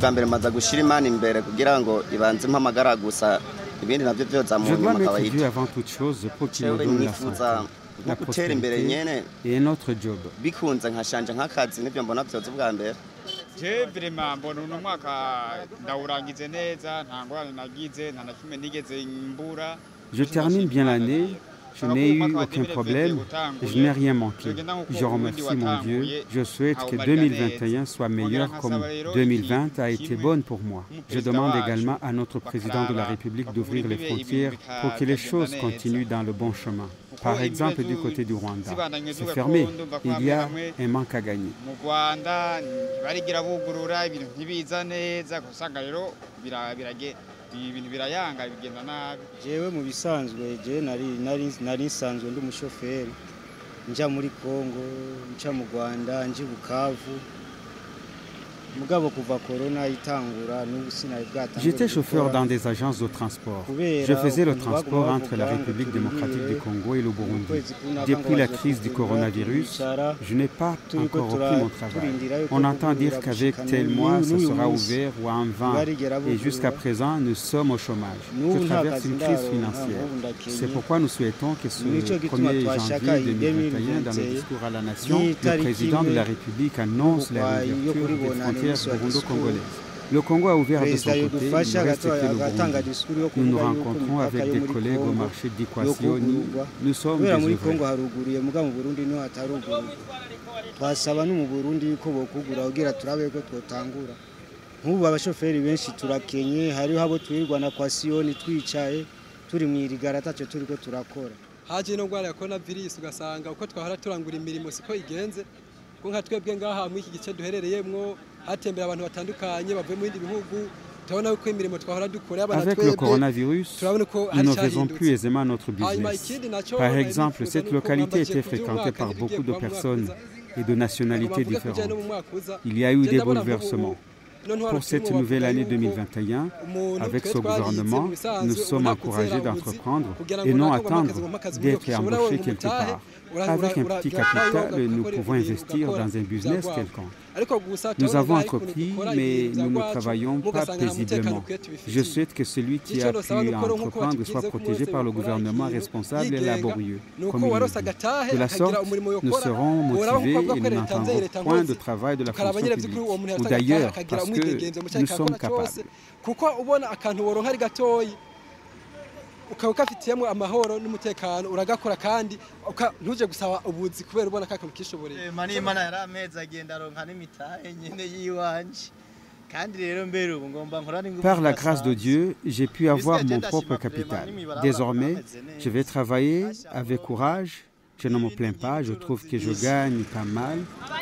bwa mbere maza gushyira imana imbere kugira ngo ibanze impamagara gusa ibindi nabyo byoza mu Je dois nyuma mettre akaba Dieu avant toute chose pour qu'il me jewe donne la nifuza santé, nko la gutera imbere prospérité nyene. et un autre job. bikunze nkashanje nk'akazi nibyo mbona byoza ubwa mbere. Je vrema mbona uno mwaka ndawurangize neza nta ngorane nagize nta na kimwe nigeze mbura. Je termine bien l'année, je n'ai eu aucun problème, je n'ai rien manqué. Je remercie mon Dieu, je souhaite que 2021 soit meilleur comme 2020 a été bonne pour moi. Je demande également à notre président de la République d'ouvrir les frontières pour que les choses continuent dans le bon chemin. Par exemple, du côté du Rwanda, c'est fermé, il y a un manque à gagner. mu rwanda ntibarigira bugurura ibintu ntibiza neza usanga rero bira- birage ibintu birayanga bigenda nabi. Jewe mu bisanzwe je nari nari nari nsanzwe ndi umushoferi. Nja muri Kongo nca mu Rwanda nji Bukavu J'étais chauffeur dans des agences de transport. Je faisais le transport entre la République démocratique du Congo et le Burundi. Depuis la crise du coronavirus, je n'ai pas encore repris mon travail. On entend dire qu'avec tel mois, ce n'uyu sera ouvert ou en ntibarigera Et jusqu'à présent, nous sommes au chômage. Je traverse une crise ndaronka, financière. C'est pourquoi nous souhaitons que ce Nico gituma 1er twashaka janvier iyi 2021, dans le 2021, discours à la nation, le président de la République annonce la réouverture des frontières frontière burgundo-congolaise. Le Congo a ouvert de son côté, il reste que le Burundi. Nous nous rencontrons avec des collègues au marché d'Ikwasioni. Nous sommes des ouvriers. nk'ubu abashoferi benshi turakenye hariho abo turirwa na kwasiyoni twicaye turi mu irigara atacyo turi ko turakora haje no ngwara ya corona virus ugasanga uko twahora turangura imirimo siko igenze ko nka twebwe ngaha mu iki gice duherereyemwo hatembera abantu batandukanye bavuye mu bindi bihugu turabona ko imirimo twahora dukora y'abana Avec le coronavirus, nous ne faisons plus aisément notre business. Par exemple, cette localité était fréquentée par beaucoup de personnes et de nationalités différentes. Il y a eu des bouleversements. Pour cette nouvelle année yuko 2021, umuntu avec ce gouvernement, nous sommes encouragés d'entreprendre et non attendre d'être ushobora embauché ngo quelque part. Avec un petit capital, nous pouvons investir dans un business quelconque. Nous avons entrepris, mais nous ne travaillons pas paisiblement. Je souhaite que celui qui a pu entreprendre soit protégé par le gouvernement responsable et laborieux, comme De la sorte, nous serons motivés et nous n'entendrons point de travail de la fonction publique. Ou d'ailleurs, cyaha nous sommes capables. akantu ukaba ugafitiyemo amahoro n'umutekano uragakora kandi ntuje gusaba ubuzi kubera ubona ka kantu kishoboreye mani imana yari amezi agenda aronka n'imitahe nyine y'iwanje kandi rero mbere ubu ngomba nkora n'ingufu Par la grâce de. Dieu, j'ai pu avoir mon propre capital. Désormais, je vais travailler avec courage. Je ne me plains pas, je trouve que je gagne pas mal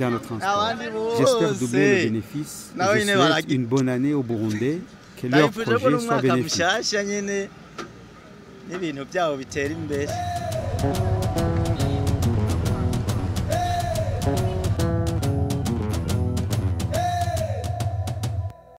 dans le transport. J'espère doubler le bénéfice. Je souhaite une bonne année au Burundi, que leur projet soit bénéfique.